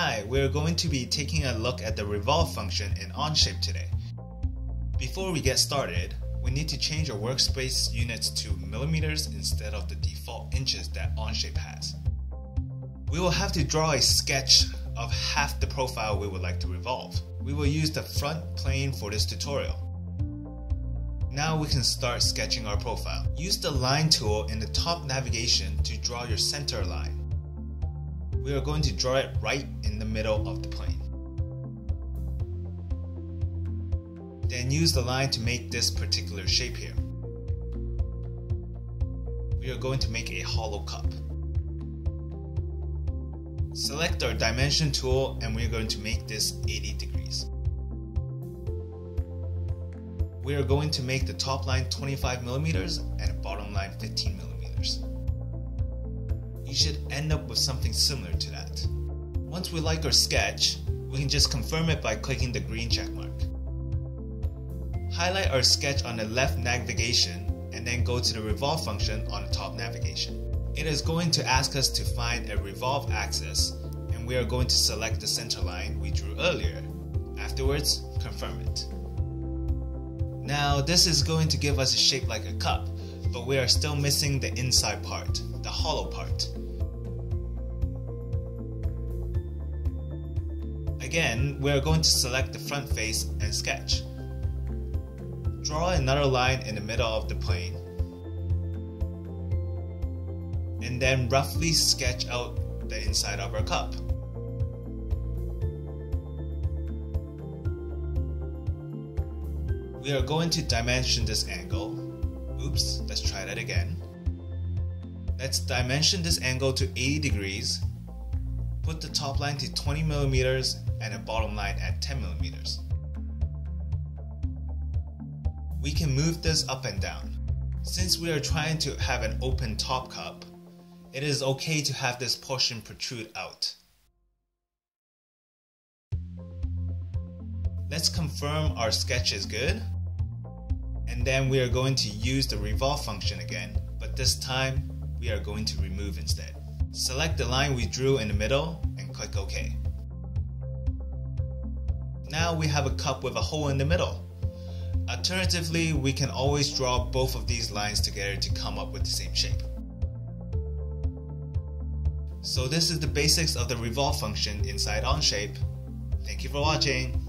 Hi, we're going to be taking a look at the revolve function in Onshape today. Before we get started, we need to change our workspace units to millimeters instead of the default inches that Onshape has. We will have to draw a sketch of half the profile we would like to revolve. We will use the front plane for this tutorial. Now we can start sketching our profile. Use the line tool in the top navigation to draw your center line we are going to draw it right in the middle of the plane. Then use the line to make this particular shape here. We are going to make a hollow cup. Select our dimension tool and we are going to make this 80 degrees. We are going to make the top line 25 millimeters and bottom line 15 millimeters you should end up with something similar to that. Once we like our sketch, we can just confirm it by clicking the green check mark. Highlight our sketch on the left navigation and then go to the revolve function on the top navigation. It is going to ask us to find a revolve axis and we are going to select the center line we drew earlier. Afterwards, confirm it. Now this is going to give us a shape like a cup, but we are still missing the inside part, the hollow part. Again, we are going to select the front face and sketch. Draw another line in the middle of the plane. And then roughly sketch out the inside of our cup. We are going to dimension this angle. Oops, let's try that again. Let's dimension this angle to 80 degrees. Put the top line to 20 millimeters and a bottom line at 10 millimeters. We can move this up and down. Since we are trying to have an open top cup, it is okay to have this portion protrude out. Let's confirm our sketch is good. And then we are going to use the revolve function again, but this time we are going to remove instead. Select the line we drew in the middle and click OK. Now we have a cup with a hole in the middle. Alternatively, we can always draw both of these lines together to come up with the same shape. So this is the basics of the revolve function inside Onshape. Thank you for watching.